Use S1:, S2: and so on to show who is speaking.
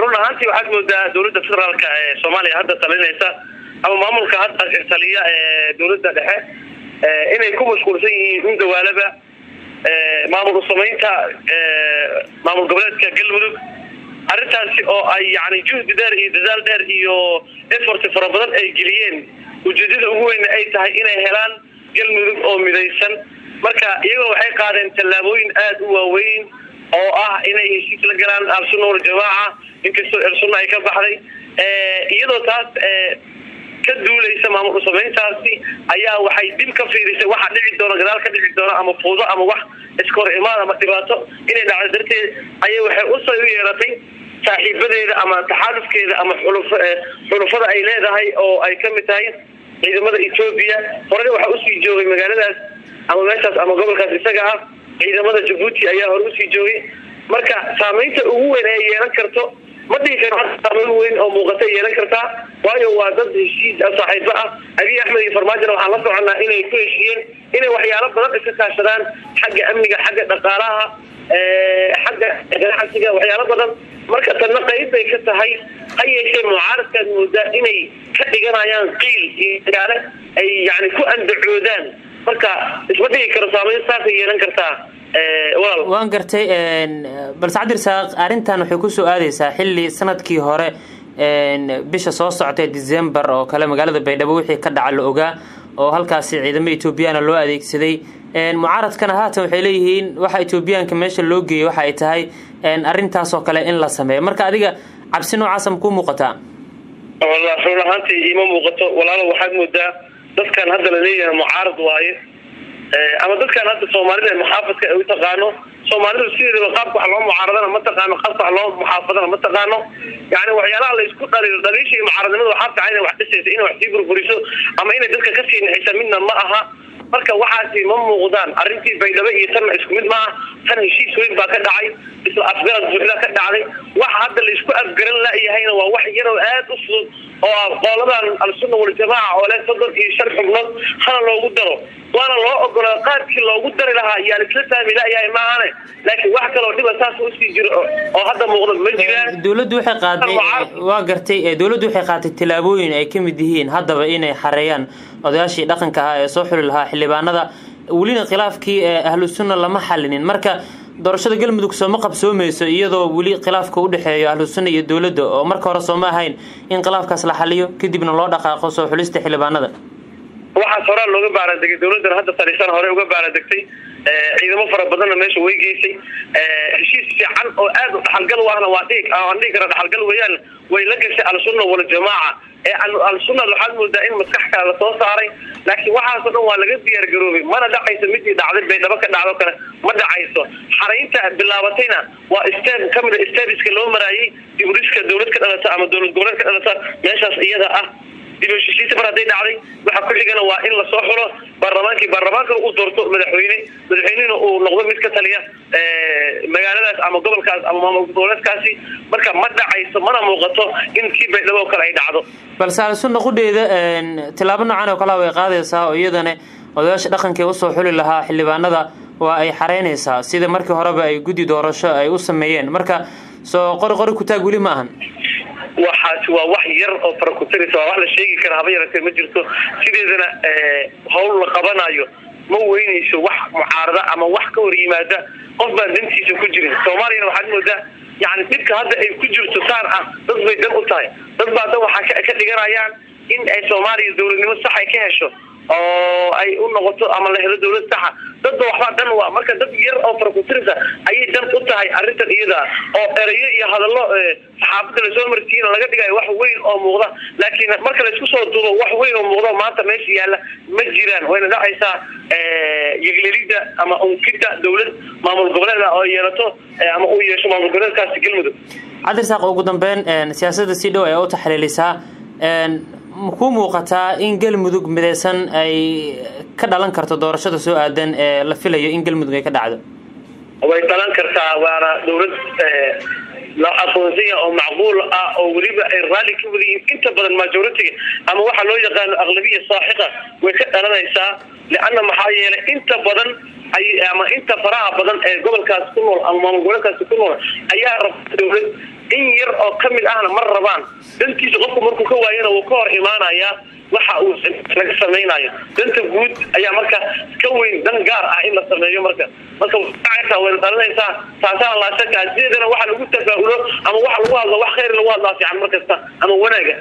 S1: run ahaantii waxaad moodaa dowladda federaalka ee soomaaliya hadda talinaysa ama maamulka hadda taliya ee dowladda dhexe. Inay ku mashquulsan yihiin in dawaalaba maamul samaynta maamul goboleedka galmudug. Arrintaasi oo ay yani juhdi dheer iyo dadaal dheer iyo effort fara badan ay geliyeen ujeedada ugu weyna ay tahay inay helaan galmudug oo midaysan. Marka iyagoo waxay qaadeen tallaabooyin aada u waaweyn oo ah inay heshiis la galaan al-sunna waljamaaca inkastoo el-sunna ay ka baxday iyadoo taas ka duulaysa maamul samayntaasi ayaa waxay dib ka fiirisay waxa dhici doona gadaal ka dhici doona ama fuudo ama wax iska hor imaad ama dhibaato inay dhacdo darteed ayay waxay usay u yeeratay saaxiibadeeda ama taxaalufkeeda ama xuluf xulufada ay leedahay oo ay ka mid tahay ciidamada etoobiya horena waxaa u sii joogay magaaladaas ama meeshaas ama gobolkaas isaga ah ciidamada jabuuti ayaa hore u sii joogay. Marka saamaynta ugu weyn ee yeelan karto ma dhihi karo weyn oo muuqata yeelan kartaa waayo waa dad heshiis saaxiibo ah. Abiy axmed iyo farmaajona waxaan la soconaa inay ku heshiiyeen inay waxyaalo badan iska kaashadaan xagga amniga xagga dhaqaalaha xagga ganacsiga waxyaalo badan. Marka tanna qayb bay ka tahay ha yeeshee mucaaradkaad moodaa inay ka dhiganayaan qiil iyo dagaale ay yani ku andacoodaan marka isma dhigi karo saamayn saasay yeelan kartaa. Walaal
S2: waan gartay balse cabdirasaaq arrintan waxay ku soo aadeysaa xilli sannadkii hore bisha soo soctay december oo kale magaalada baydhabo wixii ka dhaca la ogaa oo halkaasi ciidamo etoobiyana loo adeegsaday. Mucaaradkana haatan waxay leeyihiin waxa etoobiyaanka meesha loo geeyay waxa ay tahay arrintaasoo kale in la sameeyo. Marka adiga cabsi noocaasa makuu muuqataa?
S1: Run ahaantii ima muuqato. Walaalo waxaad moodaa dadkan hadda la leeyahay mucaarad waaye ama dadkan hadda soomaalida muxaafadka ay u taqaano? Soomaalidu sideedaba qaabka wax loo mucaaradana ma taqaano qaabka wax loo muxaafadana ma taqaano. Yani waxyaalaha la isku dhaliilo dhaliisha mucaaradnimada waxaa fiican wax dhisaysa inay wax sii burburiso ama inay dadka ka sii nixisa midna ma aha. Marka waxaasi ma muuqdaan arrintii baydhabo iyo tanna isku mid maaha tan heshiis weyn baa ka dhacay isla afgarad buuxda ka dhacday. Waxa hadda la isku afgaran la-yahayna waa wax yaroo aad u fudud oo qooladan al-sunna waljamaaca oo leh soddon iyo shan xubnood hana loogu daro waana loo ogolaa qaabkii loogu dari lahaa yaa laisla fahmi la-yahay maahane laakiin wax kaloo dhiba saas u sii jiro oo hadda muuqda ma jiraan
S2: dowladdu waxay qaaday waa gartay dowladdu waxay qaatay tallaabooyin ay ka mid yihiin haddaba inay xareeyaan odayaashii dhaqanka ahaa ee soo xuli lahaa xildhibaanada. Welina khilaafkii ahlu sunna lama xalinin marka doorashada galmudug sooma qabsoomeyso iyadoo weli khilaafka udhexeeyo ahlu sunna iyo dowladda oo marka hore sooma ahayn in khilaafkaas la xaliyo kadibna loo dhaqaaqo soo xulista xildhibaanada
S1: waxaas horaa looga baaraandegay dowladdan hadda talisan hore uga baaraandegtay ciidamo fara badanna meesha way geysay. Heshiis fiican oo aad u dhaxalgal u ahna waa aan dhihi kara dhaxalgal weeyaan way la gashay al-sunna waljamaaca ee al-sunna waxaad moodaa in maskax kale la soo saaray laakiin waxaasoo dhan waa laga diyaar garoobay. Mana dhacayso midii dhacday baydhabo ka dhacdo kale ma dhacayso. Xaraynta bilaabatayna waa step ka mid a stebiska loo maraayay diburiska dowlad ka dhalata ama dowlad goboleed ka dhalata meeshaas iyada ah dib heshiisiinta mar hadday dhacday waxa ku xigana waa in la soo xulo baarlamaankii baarlamaankana uu doorto madaxweyne madaxweynehina uu noqdo mid ka taliya magaaladaas ama gobolkaas ama maamul goboleedkaasi marka ma dhacayso mana muuqato in kii baydhabo kale ay dhacdo.
S2: Balse al-sunna qudheeda tilaabo noocan oo kalea way qaadaysaa oo iyadana odayaasha dhaqankii u soo xuli lahaa xildhibaanada waa ay xareynaysaa. Sida markii horeba ay guddi doorasho ay u sameeyeen. Marka soo qori qori kutaag weli ma ahan
S1: waxaasi waa wax yar oo farakutarisa waa wax la sheegi kara haba yaratee ma jirto. Sideedana hawl la qabanayo ma weynayso wax mucaarada ama wax ka hor yimaada qof baan dantiisa ku jirin. Soomaaliyana waxaad moodaa yani dhibka hadda ay ku jirto saan ah dad bay dan u tahay. Dad baa dan waxaa ka dhiganayaan in ay soomaaliya dowladnimo sax ay ka hesho oo ay u noqoto ama la helo dowlad saxa. Dadba waxbaa dan waa. Marka dad yar oo farakutirisa ayay dan u tahay arrintan iyada oo erayo iyo hadallo saxaafadda la soo martiina laga dhigayo wax weyn oo muuqda. Laakiin marka la isku soo duubo wax weyn oo muuqda maanta meesha yaalla ma jiraan. Wayna dhacaysaa yeglelidda ama unkidda dowlad maamul goboleeda oo yeelato ama uu yeesho maamul goboleedkaasi galmudug.
S2: Cabdirasaaq ugu dambeyn siyaasadda si dhow ayaa u taxliilisaa makuu muuqataa in galmudug midaysan ay ka dhalan karto doorashada soo aadan ee la filayo in galmudug ay ka dhacdo?
S1: Way dhalan kartaa waana dowlad la aqoonsanya oo macquul ah oo weliba ay raalli ka wada yihiin. Inta badan majoritiga ama waxaa loo yaqaano aqlabiya saaxiqa way ka dhalanaysaa leanna maxaa yeelay inta badan ama inta faraha badan ee gobolkaas ku nool ama maamul goboleedkaasi ku nool ayaa rabta dowlad in yar oo ka mid ahna mar rabaan. Dantiisa qofku markuu ka waayana wuu ka hor imaanayaa waxa uu laga samaynayo danta guud ayaa marka ka weyn dan gaar ah in la sameeyo marka. Marka wayna dhalinaysaa taasana laa shaka sideedana waxa lagu tafaaulo ama waxa lagu hadlo wax khayr lagu hadlaa fiican mar kasta ama wanaaga